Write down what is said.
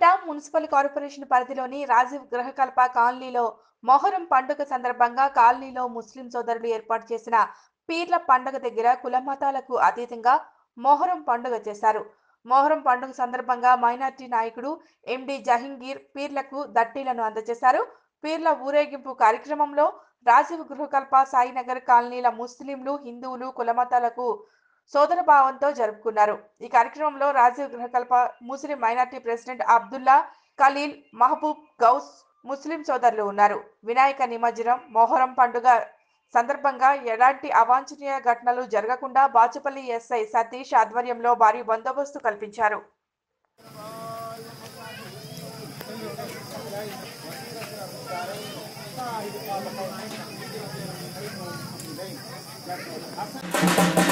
Nizampet municipal corporation పరిధిలోని రాజీవ్ గ్రహకల్ప కాలనీలో మొహరం పండుగ సందర్భంగా కాలనీలో ముస్లిం సోదరులు ఏర్పాటు చేసిన పీర్ల పండుగ దగ్గర కులమతాలకు అతీతంగా మొహరం పండుగ చేశారు. మొహరం పండుగ సందర్భంగా మైనార్టీ నాయకుడు ఎండి జహంగీర్ పీర్లకు దట్టీలను అందజేశారు. పీర్ల ఊరేగింపు కార్యక్రమంలో రాజీవ్ గృహకల్ప సాయినగర్ కాలనీల ముస్లింలు హిందువులు కులమతాలకు సోదర భావంతో జరుపుకున్నారు. ఈ కార్యక్రమంలో రాజీవ్ గృహకల్ప ముస్లిం మైనార్టీ ప్రెసిడెంట్ అబ్దుల్లా ఖలీల్ మహబూబ్ గౌస్ ముస్లిం సోదరులు ఉన్నారు. వినాయక నిమజ్జనం మొహరం పండుగ సందర్భంగా ఎలాంటి అవాంఛనీయ ఘటనలు జరగకుండా బాచుపల్లి ఎస్ఐ సతీష్ ఆధ్వర్యంలో భారీ బందోబస్తు కల్పించారు. Thank